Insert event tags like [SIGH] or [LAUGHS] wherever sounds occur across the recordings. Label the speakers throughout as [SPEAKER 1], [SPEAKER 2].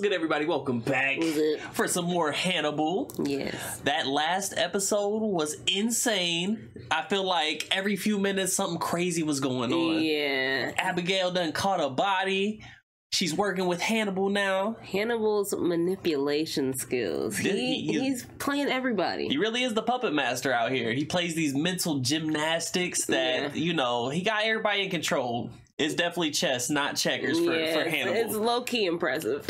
[SPEAKER 1] What's good, everybody? Welcome back for some more Hannibal.
[SPEAKER 2] Yes.
[SPEAKER 1] That last episode was insane. I feel like every few minutes something crazy was going on.
[SPEAKER 2] Yeah.
[SPEAKER 1] Abigail done caught a body. She's working with Hannibal now.
[SPEAKER 2] Hannibal's manipulation skills. He,
[SPEAKER 1] he-
[SPEAKER 2] he's playing everybody.
[SPEAKER 1] He really is the puppet master out here. He plays these mental gymnastics that,
[SPEAKER 2] Yeah.
[SPEAKER 1] you know, he got everybody in control. It's definitely chess, not checkers for, [LAUGHS]
[SPEAKER 2] yeah,
[SPEAKER 1] for Hannibal.
[SPEAKER 2] It's low key impressive.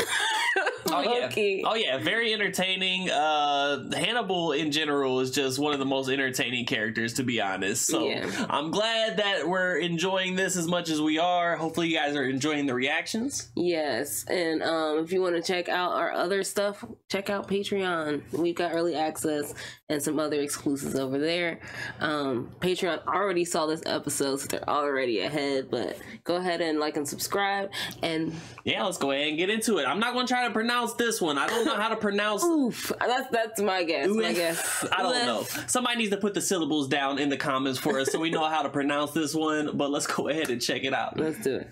[SPEAKER 1] Oh
[SPEAKER 2] low
[SPEAKER 1] yeah.
[SPEAKER 2] key.
[SPEAKER 1] oh yeah, very entertaining. Uh Hannibal in general is just one of the most entertaining characters to be honest. So
[SPEAKER 2] Yeah.
[SPEAKER 1] I'm glad that we're enjoying this as much as we are. Hopefully you guys are enjoying the reactions.
[SPEAKER 2] Yes, and um, if you want to check out our other stuff, check out Patreon. We've got early access and some other exclusives over there. Um, Patreon already saw this episode, so they're already ahead. But go ahead and like and subscribe. And
[SPEAKER 1] Yeah, let's go ahead and get into it. I'm not gonna try to pronounce this one. I don't know how to pronounce
[SPEAKER 2] oof, that's that's my guess. My guess.
[SPEAKER 1] I don't
[SPEAKER 2] Oof.
[SPEAKER 1] know. Somebody needs to put the syllables down in the comments for us so we know how to pronounce this one, but let's go ahead and check it out.
[SPEAKER 2] Let's do it.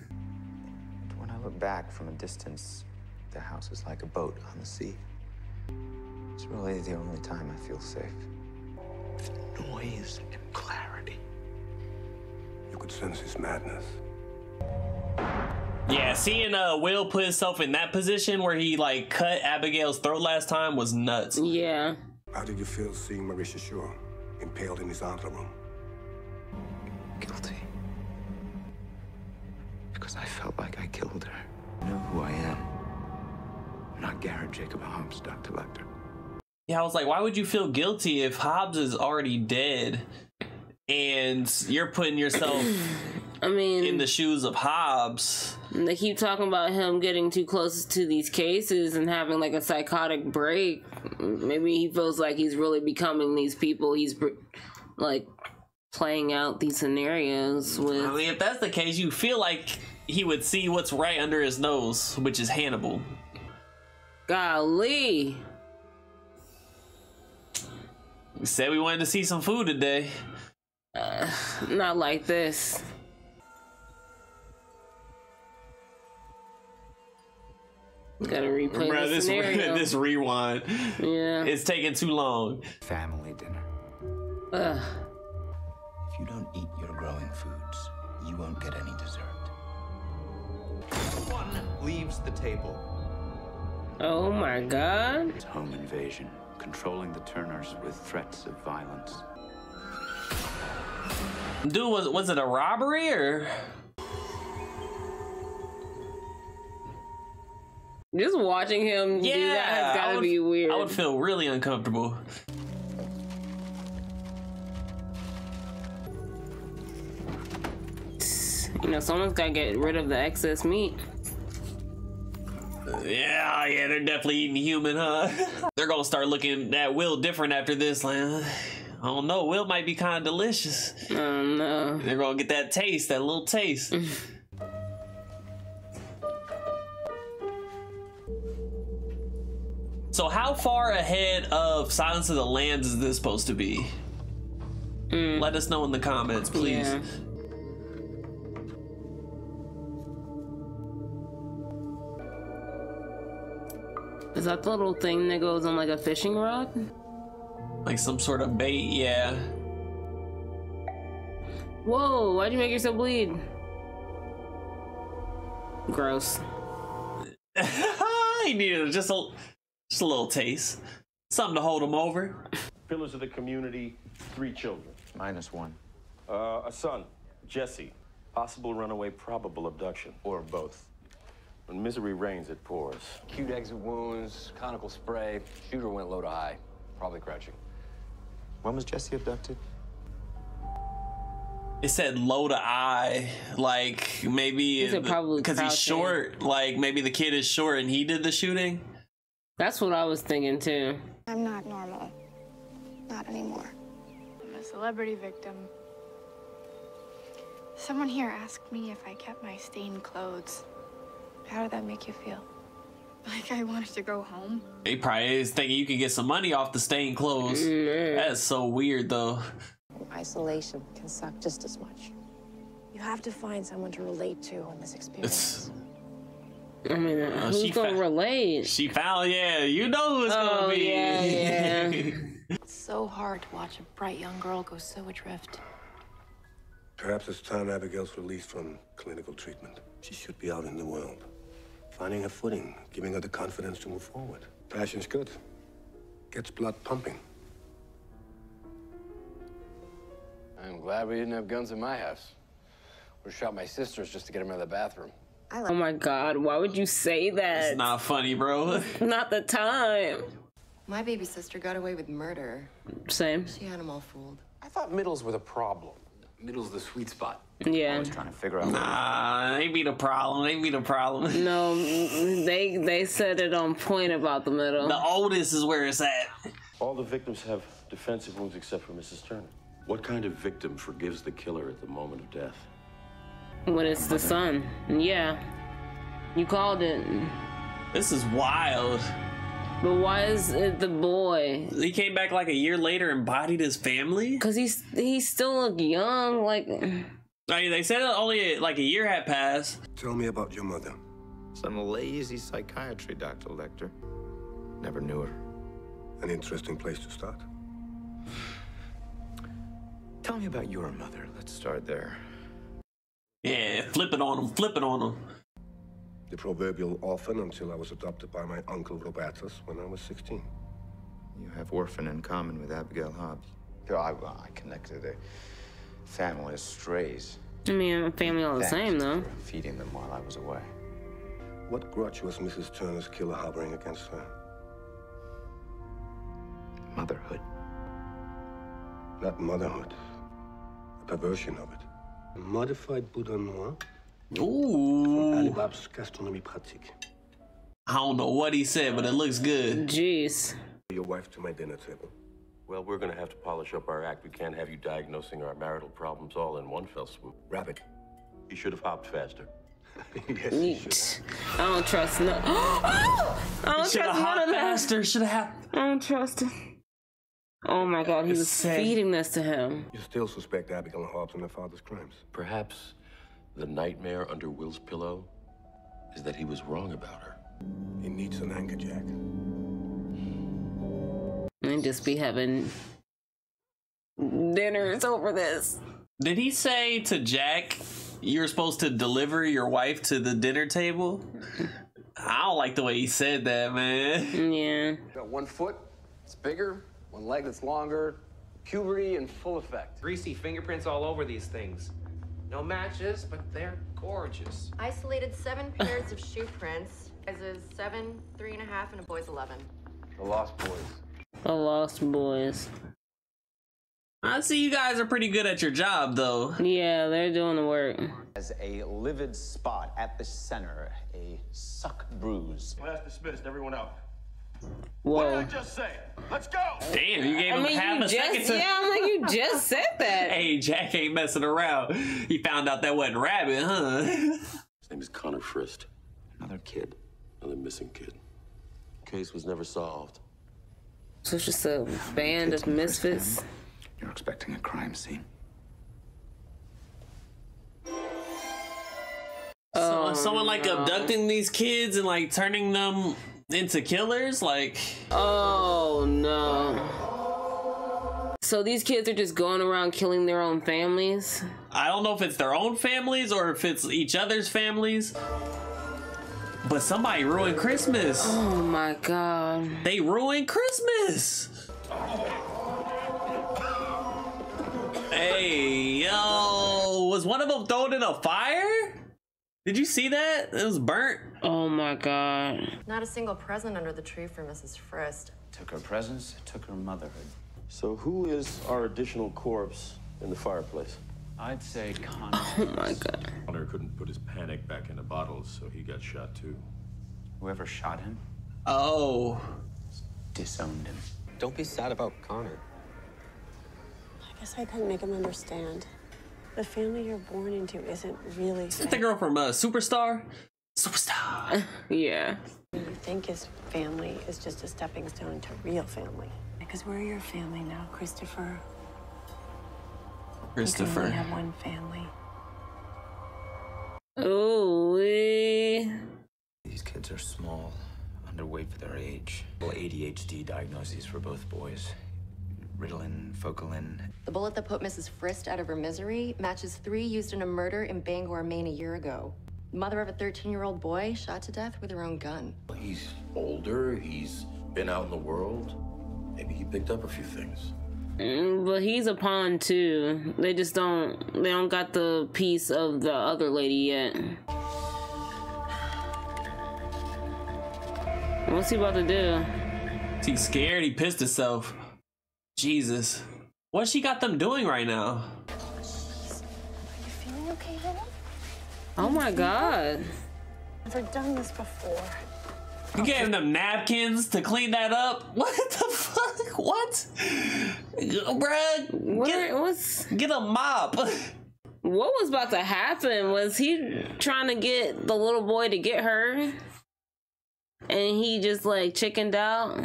[SPEAKER 3] When I look back from a distance, the house is like a boat on the sea. It's really the only time I feel safe.
[SPEAKER 4] With noise and clarity. You could sense his madness.
[SPEAKER 1] Yeah, seeing uh Will put himself in that position where he like cut Abigail's throat last time was nuts.
[SPEAKER 2] Yeah.
[SPEAKER 4] How did you feel seeing Marissa Schurr impaled in his room?
[SPEAKER 3] Guilty. Because I felt like I killed her. I know who I am. I'm not Garrett Jacob Hobbs, Dr. Lecter.
[SPEAKER 1] Yeah, I was like, why would you feel guilty if Hobbs is already dead and you're putting yourself [CLEARS THROAT]
[SPEAKER 2] I mean,
[SPEAKER 1] in the shoes of Hobbs?
[SPEAKER 2] they keep talking about him getting too close to these cases and having like a psychotic break. Maybe he feels like he's really becoming these people. He's like playing out these scenarios with.
[SPEAKER 1] I mean, if that's the case, you feel like he would see what's right under his nose, which is Hannibal.
[SPEAKER 2] Golly.
[SPEAKER 1] We said we wanted to see some food today.
[SPEAKER 2] Uh, not like this. Gotta replay
[SPEAKER 1] Bruh,
[SPEAKER 2] the [LAUGHS]
[SPEAKER 1] this,
[SPEAKER 2] scenario.
[SPEAKER 1] this rewind.
[SPEAKER 2] yeah.
[SPEAKER 1] It's taking too long.
[SPEAKER 3] Family dinner.
[SPEAKER 2] Ugh.
[SPEAKER 5] If you don't eat your growing foods, you won't get any dessert. One leaves the table.
[SPEAKER 2] Oh my god.
[SPEAKER 6] It's home invasion, controlling the Turners with threats of violence.
[SPEAKER 1] Dude, was was it a robbery or?
[SPEAKER 2] Just watching him do that has gotta
[SPEAKER 1] would-
[SPEAKER 2] be weird.
[SPEAKER 1] I would feel really uncomfortable.
[SPEAKER 2] You know, someone's gotta get rid of the excess meat.
[SPEAKER 1] Yeah, yeah, they're definitely eating human, huh? [LAUGHS] they're gonna start looking at Will different after this. Like, I don't know, Will might be kind of delicious.
[SPEAKER 2] Oh no.
[SPEAKER 1] They're gonna get that taste, that little taste. [LAUGHS] so, how far ahead of Silence of the Lambs is this supposed to be? Hmm. Let us know in the comments, please.
[SPEAKER 2] Yeah. Is that the little thing that goes on like a fishing rod?
[SPEAKER 1] Like some sort of bait, yeah.
[SPEAKER 2] Whoa, why'd you make yourself bleed? Gross. [LAUGHS]
[SPEAKER 1] he needed just a just a little taste, something to hold them over.
[SPEAKER 7] Pillars of the community, three children.
[SPEAKER 3] Minus one.
[SPEAKER 7] Uh, a son, Jesse. Possible runaway, probable abduction, or both. When misery reigns, it pours.
[SPEAKER 8] Acute exit wounds, conical spray. Shooter went low to high. Probably crouching.
[SPEAKER 3] When was Jesse abducted?
[SPEAKER 1] It said low to eye, like maybe
[SPEAKER 2] said probably
[SPEAKER 1] because he's short. Like maybe the kid is short and he did the shooting.
[SPEAKER 2] That's what I was thinking too.
[SPEAKER 9] I'm not normal. Not anymore.
[SPEAKER 10] I'm a celebrity victim. Someone here asked me if I kept my stained clothes. How did that make you feel? Like I wanted to go home?
[SPEAKER 1] They probably is thinking you can get some money off the stained clothes. That's so weird though.
[SPEAKER 9] Isolation can suck just as much. You have to find someone to relate to in this experience.
[SPEAKER 1] It's
[SPEAKER 2] I mean,
[SPEAKER 1] Uh,
[SPEAKER 2] who's gonna
[SPEAKER 1] fa-
[SPEAKER 2] relate?
[SPEAKER 1] She found, yeah, you know who it's
[SPEAKER 2] Oh,
[SPEAKER 1] gonna be.
[SPEAKER 2] yeah, yeah. [LAUGHS]
[SPEAKER 11] It's so hard to watch a bright young girl go so adrift.
[SPEAKER 4] Perhaps it's time Abigail's released from clinical treatment. She should be out in the world, finding her footing, giving her the confidence to move forward. Passion's good. Gets blood pumping.
[SPEAKER 8] I'm glad we didn't have guns in my house. Would have shot my sisters just to get them out of the bathroom.
[SPEAKER 2] Oh my god, why would you say that?
[SPEAKER 1] It's not funny, bro. [LAUGHS]
[SPEAKER 2] Not the time.
[SPEAKER 12] My baby sister got away with murder.
[SPEAKER 2] Same.
[SPEAKER 12] She had them all fooled.
[SPEAKER 8] I thought middles were the problem. Middle's the sweet spot.
[SPEAKER 2] Yeah.
[SPEAKER 8] I was trying to figure out.
[SPEAKER 1] Nah, they be the problem. They be the problem. [LAUGHS]
[SPEAKER 2] No, they they said it on point about the middle.
[SPEAKER 1] The oldest is where it's at.
[SPEAKER 7] All the victims have defensive wounds except for Mrs. Turner.
[SPEAKER 13] What kind of victim forgives the killer at the moment of death?
[SPEAKER 2] When it's the son. Yeah. You called it.
[SPEAKER 1] This is wild.
[SPEAKER 2] But why is it the boy?
[SPEAKER 1] He came back like a year later and bodied his family?
[SPEAKER 2] Cause he's he still look young, like
[SPEAKER 1] I mean, they said only like a year had passed.
[SPEAKER 4] Tell me about your mother.
[SPEAKER 5] Some lazy psychiatry, Dr. Lecter. Never knew her.
[SPEAKER 4] An interesting place to start.
[SPEAKER 5] Tell me about your mother. Let's start there.
[SPEAKER 1] Yeah, flip it on him, flip it on him.
[SPEAKER 4] The proverbial orphan until I was adopted by my uncle Robertus when I was 16.
[SPEAKER 5] You have orphan in common with Abigail Hobbs.
[SPEAKER 3] Yeah, I, I connected a family of strays.
[SPEAKER 2] I mean family all the same though.
[SPEAKER 3] feeding them while I was away.
[SPEAKER 4] What grudge was Mrs. Turner's killer harboring against her?
[SPEAKER 5] Motherhood.
[SPEAKER 4] Not motherhood. A perversion of it. A modified boudin noir.
[SPEAKER 1] Ooh.
[SPEAKER 4] Ali-Bab's gastronomie pratique.
[SPEAKER 1] I don't know what he said, but it looks good.
[SPEAKER 2] Jeez.
[SPEAKER 4] Your wife to my dinner table.
[SPEAKER 13] Well, we're gonna have to polish up our act. We can't have you diagnosing our marital problems all in one fell swoop.
[SPEAKER 4] Rabbit.
[SPEAKER 13] You should have hopped faster. [LAUGHS]
[SPEAKER 4] yes,
[SPEAKER 2] Yeet. I don't trust no. I don't
[SPEAKER 1] Should have
[SPEAKER 2] trust none
[SPEAKER 1] hopped
[SPEAKER 2] of that.
[SPEAKER 1] faster. Should have.
[SPEAKER 2] I don't trust him. Oh my god, he was
[SPEAKER 1] sad.
[SPEAKER 2] feeding this to him.
[SPEAKER 4] You still suspect Abigail and Hobbs and her father's crimes.
[SPEAKER 13] Perhaps the nightmare under Will's pillow is that he was wrong about her.
[SPEAKER 4] He needs an anchor, Jack.
[SPEAKER 2] And just be having dinners over this.
[SPEAKER 1] Did he say to Jack, you're supposed to deliver your wife to the dinner table? I don't like the way he said that, man.
[SPEAKER 2] Yeah.
[SPEAKER 8] Got one foot, it's bigger. One leg that's longer. Puberty in full effect.
[SPEAKER 14] Greasy fingerprints all over these things. No matches, but they're gorgeous.
[SPEAKER 15] Isolated seven pairs of shoe prints. Sizes seven, three and a half, and a boy's 11.
[SPEAKER 8] The Lost Boys.
[SPEAKER 2] The Lost Boys.
[SPEAKER 1] I see you guys are pretty good at your job, though.
[SPEAKER 2] Yeah, they're doing the work.
[SPEAKER 3] As a livid spot at the center, a suck bruise.
[SPEAKER 7] Class dismissed. Everyone out.
[SPEAKER 2] Whoa.
[SPEAKER 7] just say? Let's go!
[SPEAKER 1] Damn, you gave
[SPEAKER 2] I
[SPEAKER 1] him
[SPEAKER 2] mean,
[SPEAKER 1] half
[SPEAKER 2] you
[SPEAKER 1] a second to.
[SPEAKER 2] yeah, I'm like you just said [LAUGHS] that.
[SPEAKER 1] Hey, Jack ain't messing around. He found out that wasn't rabbit, huh?
[SPEAKER 13] His name is Connor Frist.
[SPEAKER 5] Another kid.
[SPEAKER 13] Another missing kid. Case was never solved.
[SPEAKER 2] So it's just a band of misfits.
[SPEAKER 5] You're expecting a crime scene.
[SPEAKER 1] So, oh, someone like abducting these kids and like turning them into killers, like
[SPEAKER 2] Oh no. So these kids are just going around killing their own families.
[SPEAKER 1] I don't know if it's their own families or if it's each other's families. But somebody ruined Christmas.
[SPEAKER 2] Oh my god.
[SPEAKER 1] They ruined Christmas. Hey, yo, was one of them thrown in a fire? Did you see that? It was burnt.
[SPEAKER 2] Oh my god.
[SPEAKER 15] Not a single present under the tree for Mrs. Frist.
[SPEAKER 6] Took her presents, took her motherhood.
[SPEAKER 7] So who is our additional corpse in the fireplace?
[SPEAKER 6] I'd say Connor.
[SPEAKER 2] Oh my god.
[SPEAKER 13] Connor couldn't put his panic back in the bottles, so he got shot too.
[SPEAKER 6] Whoever shot him
[SPEAKER 1] Oh,
[SPEAKER 6] disowned him.
[SPEAKER 3] Don't be sad about Connor.
[SPEAKER 16] I guess I couldn't make him understand. The family you're born into isn't really.
[SPEAKER 1] is that the girl from uh, Superstar? Superstar. [LAUGHS]
[SPEAKER 2] Yeah.
[SPEAKER 16] You think his family is just a stepping stone to real family. Because we're your family now, Christopher.
[SPEAKER 1] Christopher.
[SPEAKER 16] We have one family.
[SPEAKER 2] Oh, wee.
[SPEAKER 5] You kids are small, underweight for their age. Well, ADHD diagnoses for both boys. Ritalin, Focalin.
[SPEAKER 12] The bullet that put Mrs. Frist out of her misery matches three used in a murder in Bangor, Maine a year ago. Mother of a 13 year old boy shot to death with her own gun.
[SPEAKER 13] He's older, he's been out in the world. Maybe he picked up a few things.
[SPEAKER 2] Mm, But he's a pawn too. They just don't. They don't got the piece of the other lady yet. What's he about to do?
[SPEAKER 1] He's scared. He pissed himself. Jesus. What's she got them doing right now? Jeez.
[SPEAKER 16] Are you feeling okay, Hannah?
[SPEAKER 2] Oh my god.
[SPEAKER 16] Never done this before.
[SPEAKER 1] You gave them napkins to clean that up? [LAUGHS] What the fuck? What? Bruh,
[SPEAKER 2] What?
[SPEAKER 1] get,
[SPEAKER 2] what's
[SPEAKER 1] get a mop.
[SPEAKER 2] what was about to happen? Was he trying to get the little boy to get her? And he just like chickened out?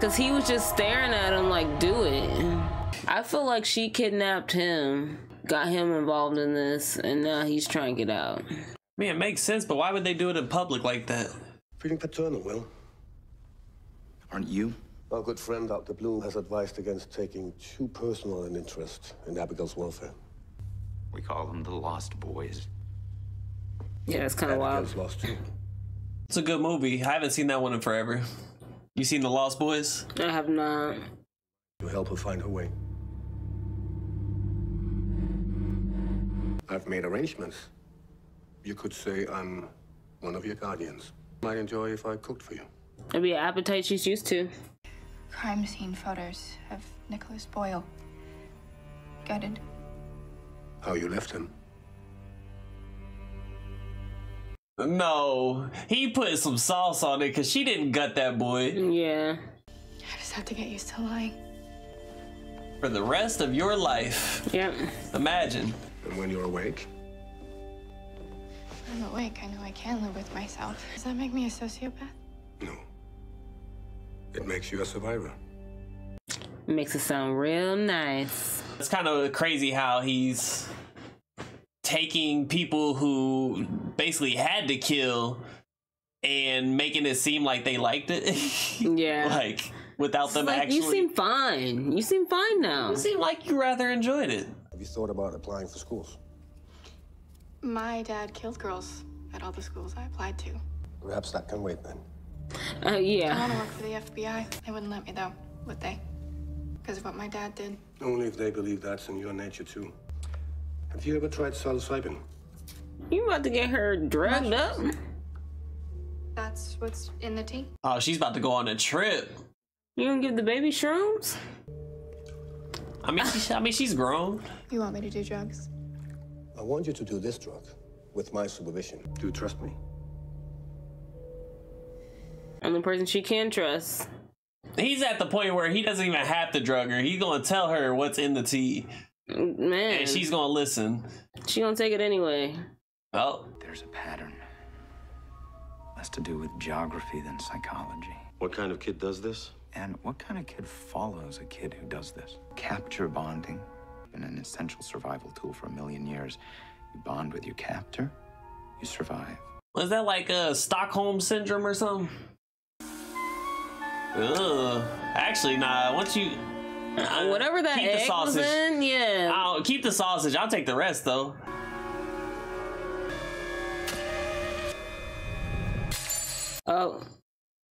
[SPEAKER 2] Cause he was just staring at him like, do it. I feel like she kidnapped him, got him involved in this, and now he's trying to get out.
[SPEAKER 1] Man, it makes sense, but why would they do it in public like that?
[SPEAKER 4] Feeling paternal, Will?
[SPEAKER 5] Aren't you?
[SPEAKER 4] Our good friend Dr. Bloom has advised against taking too personal an interest in Abigail's welfare.
[SPEAKER 5] We call them the Lost Boys.
[SPEAKER 2] Yeah, it's kind of wild.
[SPEAKER 4] Abigail's lost too.
[SPEAKER 1] It's a good movie. I haven't seen that one in forever. You seen The Lost Boys?
[SPEAKER 2] I have not.
[SPEAKER 4] You help her find her way. I've made arrangements. You could say I'm one of your guardians. Might enjoy if I cooked for you.
[SPEAKER 2] It'd be an appetite she's used to.
[SPEAKER 10] Crime scene photos of Nicholas Boyle. Gutted.
[SPEAKER 4] How you left him.
[SPEAKER 1] No, he put some sauce on it because she didn't gut that boy.
[SPEAKER 2] Yeah.
[SPEAKER 10] I just have to get used to lying.
[SPEAKER 1] For the rest of your life.
[SPEAKER 2] Yep.
[SPEAKER 1] Imagine.
[SPEAKER 4] And when you're awake,
[SPEAKER 10] I'm awake. I know I can live with myself. Does that make me a sociopath? No.
[SPEAKER 4] It makes you a survivor.
[SPEAKER 2] Makes it sound real nice.
[SPEAKER 1] It's kind of crazy how he's taking people who basically had to kill and making it seem like they liked it. [LAUGHS]
[SPEAKER 2] Yeah.
[SPEAKER 1] like without them
[SPEAKER 2] Like,
[SPEAKER 1] actually.
[SPEAKER 2] you seem fine. You seem fine now.
[SPEAKER 1] You seem like you rather enjoyed it.
[SPEAKER 4] Have you thought about applying for schools?
[SPEAKER 10] My dad killed girls at all the schools I applied to.
[SPEAKER 4] Perhaps that can wait then.
[SPEAKER 2] Uh,
[SPEAKER 10] I want to work for the FBI. They wouldn't let me though, would they? Because of what my dad did.
[SPEAKER 4] Only if they believe that's in your nature too. Have you ever tried psilocybin?
[SPEAKER 2] You about to get her drugged up?
[SPEAKER 10] That's what's in the tea.
[SPEAKER 1] Oh, she's about to go on a trip.
[SPEAKER 2] You gonna give the baby shrooms?
[SPEAKER 1] I mean, she, I mean, she's grown.
[SPEAKER 10] You want me to do drugs?
[SPEAKER 4] I want you to do this drug with my supervision. Do you trust me?
[SPEAKER 2] I'm the person she can trust.
[SPEAKER 1] He's at the point where he doesn't even have to drug her. He's gonna tell her what's in the tea,
[SPEAKER 2] Man.
[SPEAKER 1] and she's gonna listen.
[SPEAKER 2] She gonna take it anyway.
[SPEAKER 1] Oh,
[SPEAKER 5] There's a pattern. Less to do with geography than psychology.
[SPEAKER 7] What kind of kid does this?
[SPEAKER 5] And what kind of kid follows a kid who does this? Capture bonding. Been an essential survival tool for a million years. You bond with your captor, you survive.
[SPEAKER 1] was that like a Stockholm syndrome or something? Ugh. Actually, nah. Once you uh,
[SPEAKER 2] Whatever that
[SPEAKER 1] keep the
[SPEAKER 2] egg was
[SPEAKER 1] sausage.
[SPEAKER 2] in, yeah.
[SPEAKER 1] I'll keep the sausage. I'll take the rest though.
[SPEAKER 2] Oh,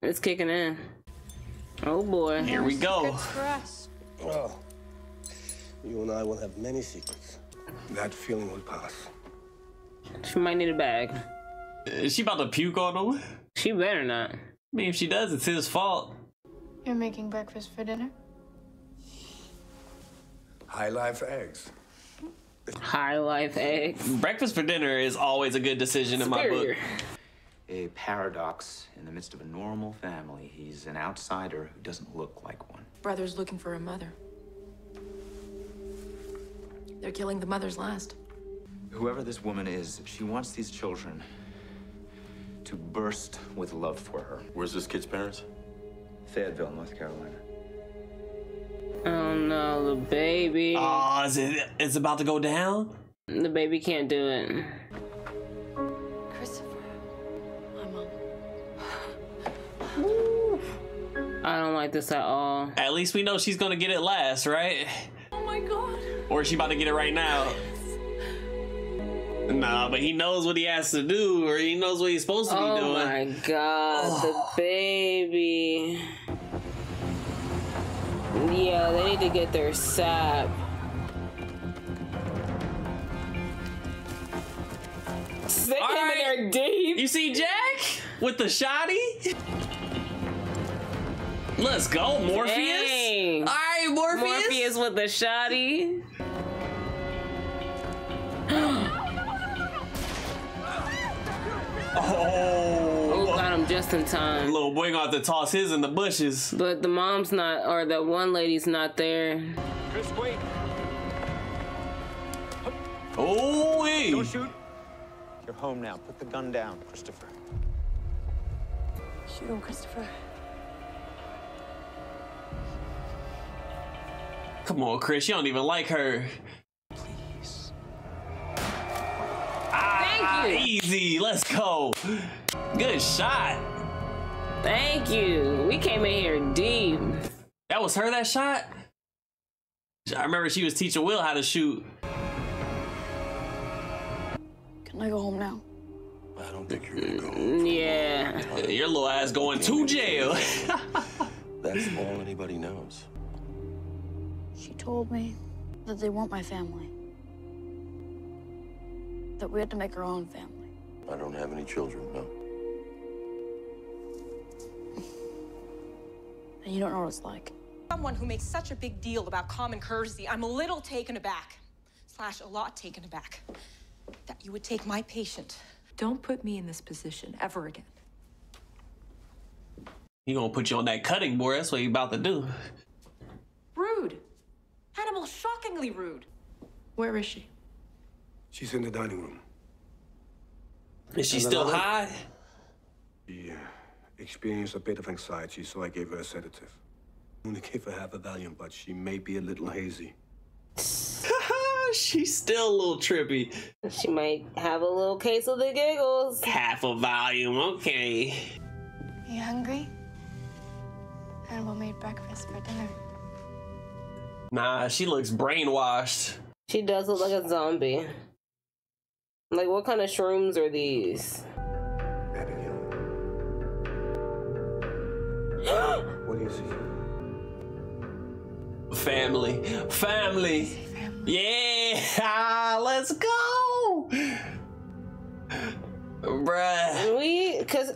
[SPEAKER 2] it's kicking in. Oh boy.
[SPEAKER 1] Here we go.
[SPEAKER 4] Oh, you and I will have many secrets. That feeling will pass.
[SPEAKER 2] She might need a bag.
[SPEAKER 1] Is she about to puke on him?
[SPEAKER 2] She better not.
[SPEAKER 1] I mean, if she does, it's his fault.
[SPEAKER 10] You're making breakfast for dinner?
[SPEAKER 4] High life eggs.
[SPEAKER 2] High life eggs.
[SPEAKER 1] Breakfast for dinner is always a good decision in my book.
[SPEAKER 2] Superior.
[SPEAKER 5] A paradox in the midst of a normal family. He's an outsider who doesn't look like one.
[SPEAKER 11] Brother's looking for a mother. They're killing the mothers last.
[SPEAKER 5] Whoever this woman is, she wants these children to burst with love for her.
[SPEAKER 7] Where's this kid's parents?
[SPEAKER 5] Fayetteville, North Carolina.
[SPEAKER 2] Oh no, the baby.
[SPEAKER 1] Oh, is it? It's about to go down.
[SPEAKER 2] The baby can't do it. Like this at all.
[SPEAKER 1] At least we know she's gonna get it last, right?
[SPEAKER 11] Oh my god.
[SPEAKER 1] Or is she about to get it right now? Nah, but he knows what he has to do, or he knows what he's supposed to be
[SPEAKER 2] oh
[SPEAKER 1] doing.
[SPEAKER 2] Oh my god, the [SIGHS] baby. Yeah, they need to get their sap. Stick him in there deep.
[SPEAKER 1] You see Jack with the shotty? Let's go, Morpheus.
[SPEAKER 2] Dang.
[SPEAKER 1] All right, Morpheus.
[SPEAKER 2] Morpheus with the shotty. [GASPS]
[SPEAKER 1] Oh, oh,
[SPEAKER 2] got him just in time.
[SPEAKER 1] Little boy gonna to toss his in the bushes.
[SPEAKER 2] But the mom's not, or the one lady's not there.
[SPEAKER 3] Chris, wait.
[SPEAKER 1] Oh, wait.
[SPEAKER 3] Don't shoot. You're home now. Put the gun down, Christopher.
[SPEAKER 16] Shoot him, Christopher.
[SPEAKER 1] Come on, Chris. You don't even like her. Ah,
[SPEAKER 2] Thank you.
[SPEAKER 1] easy. Let's go. Good shot.
[SPEAKER 2] Thank you. We came in here deep.
[SPEAKER 1] That was her that shot? I remember she was teaching Will how to shoot.
[SPEAKER 10] Can I go home now?
[SPEAKER 13] I don't think you're gonna go.
[SPEAKER 2] Yeah.
[SPEAKER 1] Your little ass going to jail. [LAUGHS]
[SPEAKER 13] That's all anybody knows.
[SPEAKER 10] She told me that they weren't my family. That we had to make our own family.
[SPEAKER 13] I don't have any children, no.
[SPEAKER 10] And [LAUGHS] you don't know what it's like.
[SPEAKER 17] Someone who makes such a big deal about common courtesy, I'm a little taken aback, slash, a lot taken aback, that you would take my patient.
[SPEAKER 11] Don't put me in this position ever again.
[SPEAKER 1] he gonna put you on that cutting board. That's what he about to do.
[SPEAKER 17] Rude. Hannibal, shockingly rude.
[SPEAKER 11] Where is she?
[SPEAKER 4] She's in the dining room.
[SPEAKER 1] Is she still
[SPEAKER 4] another-
[SPEAKER 1] high?
[SPEAKER 4] She uh, experienced a bit of anxiety, so I gave her a sedative. Only gave her half a Valium, but she may be a little hazy. [LAUGHS]
[SPEAKER 1] She's still a little trippy.
[SPEAKER 2] She might have a little case of the giggles.
[SPEAKER 1] Half a volume, okay.
[SPEAKER 10] Are You hungry? Hannibal made breakfast for dinner.
[SPEAKER 1] Nah, she looks brainwashed.
[SPEAKER 2] She does look like a zombie. Like, what kind of shrooms are these? [GASPS]
[SPEAKER 4] What do you see?
[SPEAKER 1] Family. Family. Yeah, [LAUGHS] let's go. Bruh.
[SPEAKER 2] We, cause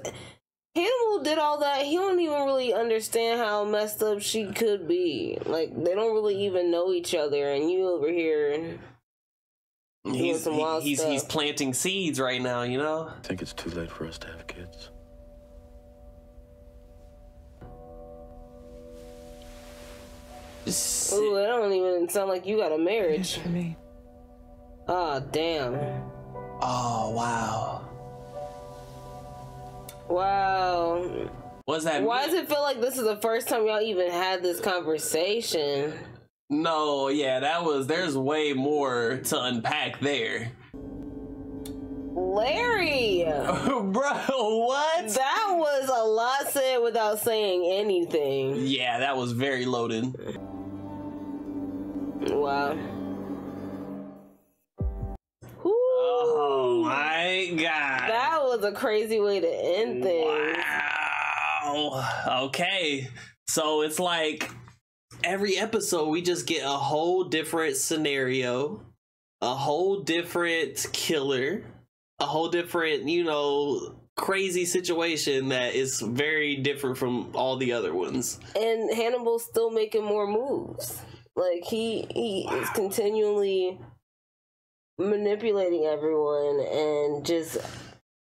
[SPEAKER 2] Hannibal did all that. He don't even really understand how messed up she could be. Like they don't really even know each other, and you over here. doing
[SPEAKER 1] He's,
[SPEAKER 2] some
[SPEAKER 1] he- he's,
[SPEAKER 2] stuff.
[SPEAKER 1] he's planting seeds right now, you know?
[SPEAKER 13] I think it's too late for us to have kids.
[SPEAKER 2] Ooh, that don't even sound like you got a marriage.
[SPEAKER 11] for me.
[SPEAKER 2] Oh damn!
[SPEAKER 1] Oh, wow.
[SPEAKER 2] Wow.
[SPEAKER 1] What's that
[SPEAKER 2] Why
[SPEAKER 1] mean?
[SPEAKER 2] does it feel like this is the first time y'all even had this conversation?
[SPEAKER 1] No, yeah, that was, there's way more to unpack there.
[SPEAKER 2] Larry! [LAUGHS]
[SPEAKER 1] Bro, what?
[SPEAKER 2] That was a lot said without saying anything.
[SPEAKER 1] Yeah, that was very loaded.
[SPEAKER 2] Wow.
[SPEAKER 1] Oh my god.
[SPEAKER 2] That was a crazy way to end things.
[SPEAKER 1] Wow. Okay. So it's like every episode we just get a whole different scenario, a whole different killer, a whole different, you know, crazy situation that is very different from all the other ones.
[SPEAKER 2] And Hannibal's still making more moves. Like he he is continually manipulating everyone and just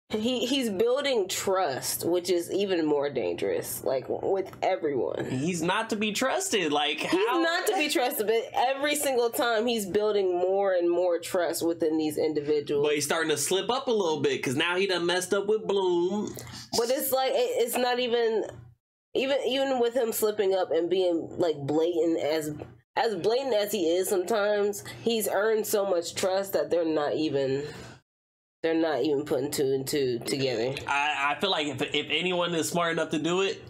[SPEAKER 2] he he's building trust, which is even more dangerous. Like with everyone.
[SPEAKER 1] He's not to be trusted. Like
[SPEAKER 2] He's not to be trusted, but every single time he's building more and more trust within these individuals.
[SPEAKER 1] but he's starting to slip up a little bit because now he done messed up with Bloom.
[SPEAKER 2] But it's like it- it's not even even even with him slipping up and being like blatant as as blatant as he is sometimes, he's earned so much trust that they're not even they're not even putting two and two together.
[SPEAKER 1] I, I feel like if if anyone is smart enough to do it,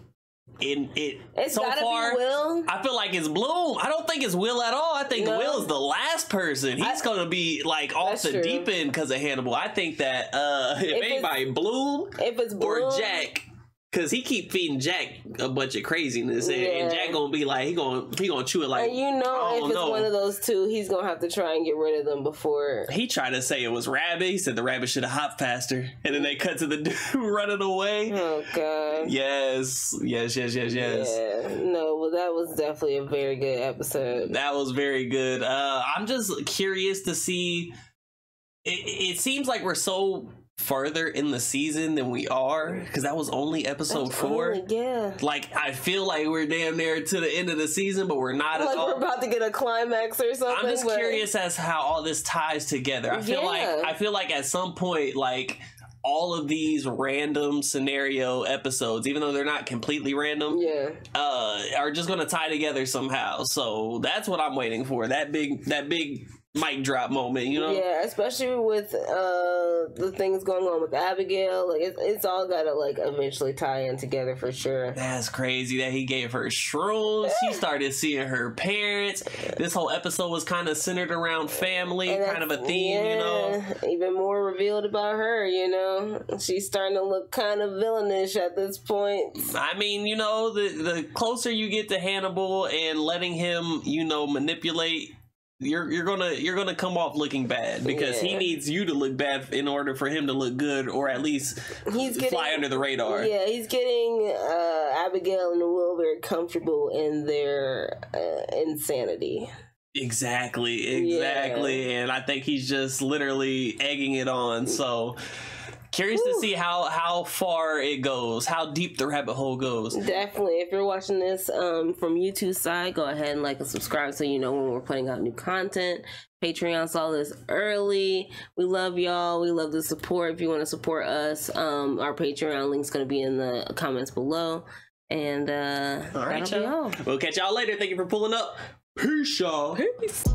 [SPEAKER 1] in it
[SPEAKER 2] It's
[SPEAKER 1] so
[SPEAKER 2] gotta be
[SPEAKER 1] far,
[SPEAKER 2] Will.
[SPEAKER 1] I feel like it's Bloom. I don't think it's Will at all. I think
[SPEAKER 2] No.
[SPEAKER 1] Will is the last person. He's gonna be like off the
[SPEAKER 2] true.
[SPEAKER 1] deep end because of Hannibal. I think that uh [LAUGHS] if,
[SPEAKER 2] If
[SPEAKER 1] anybody, Bloom
[SPEAKER 2] If it's
[SPEAKER 1] or Jack. Cause he keep feeding Jack a bunch of craziness, and, and Jack gonna be like he gonna he gonna chew it like
[SPEAKER 2] and you know if it's
[SPEAKER 1] know.
[SPEAKER 2] one of those two, he's gonna have to try and get rid of them before.
[SPEAKER 1] He tried to say it was rabbit. He said the rabbit should have hopped faster, and then they cut to the [LAUGHS] dude running away.
[SPEAKER 2] Oh god.
[SPEAKER 1] Yes, yes, yes, yes, yes.
[SPEAKER 2] Yeah. No, well, that was definitely a very good episode.
[SPEAKER 1] That was very good. Uh, I'm just curious to see. It, it seems like we're so further in the season than we are because that was only episode four.
[SPEAKER 2] Only- yeah.
[SPEAKER 1] Like I feel like we're damn near to the end of the season, but we're not at
[SPEAKER 2] Like
[SPEAKER 1] all.
[SPEAKER 2] we're about to get a climax or something.
[SPEAKER 1] I'm just
[SPEAKER 2] but-
[SPEAKER 1] curious as how all this ties together. I feel like I feel like at some point, like all of these random scenario episodes, even though they're not completely random,
[SPEAKER 2] yeah,
[SPEAKER 1] uh, are just gonna tie together somehow. So that's what I'm waiting for. That big, that big mic drop moment. You know?
[SPEAKER 2] Yeah, especially with uh the things going on with Abigail, like it's, it's all gotta like eventually tie in together for sure.
[SPEAKER 1] That's crazy that he gave her shrooms. She [LAUGHS] started seeing her parents. This whole episode was kind of centered around family, kind of a theme, you know.
[SPEAKER 2] Even more revealed about her, you know. She's starting to look kind of villainish at this point.
[SPEAKER 1] I mean, you know, the the closer you get to Hannibal and letting him, you know, manipulate, you're you're gonna you're gonna come off looking bad because he needs you to look bad in order for him to look good, or at least
[SPEAKER 2] He's
[SPEAKER 1] fly
[SPEAKER 2] getting-
[SPEAKER 1] under the radar.
[SPEAKER 2] Yeah, he's getting uh, Abigail and Will very comfortable in their uh, insanity.
[SPEAKER 1] Exactly, exactly. And I think he's just literally egging it on. So curious to see how how far it goes, how deep the rabbit hole goes.
[SPEAKER 2] Definitely. If you're watching this um, from YouTube side, go ahead and like and subscribe so you know when we're putting out new content. Patreon saw this early. We love y'all. We love the support. If you want to support us, um, our Patreon link's gonna be in the comments below. And uh,
[SPEAKER 1] All right, y'all. We'll catch y'all later. Thank you for pulling up. Peace, y'all.
[SPEAKER 2] Peace.